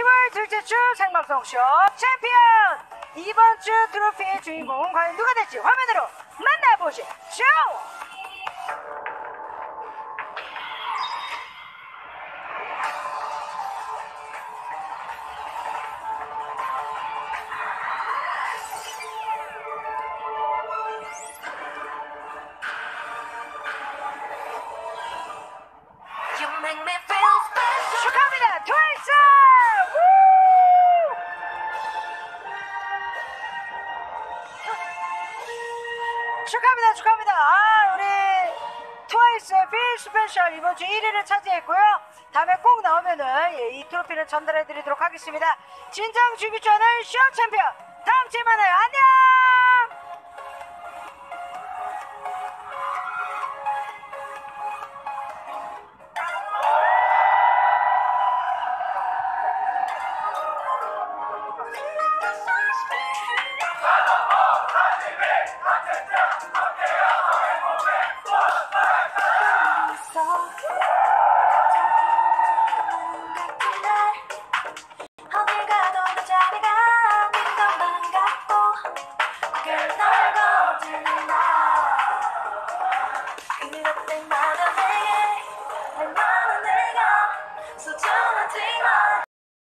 10월 둘째 주 생방송 쇼 챔피언 이번 주 트로피의 주인공은 과연 누가 될지 화면으로 만나보시죠. 축하합니다, 축하합니다. 아, 우리 트와이스의 Feel Special 이번 주 1위를 차지했고요. 다음에 꼭 나오면은 예, 이 트로피를 전달해드리도록 하겠습니다. 진정 준비 전을 쇼 챔피언 다음 주에 만나요. 안녕. Oh! ってくれ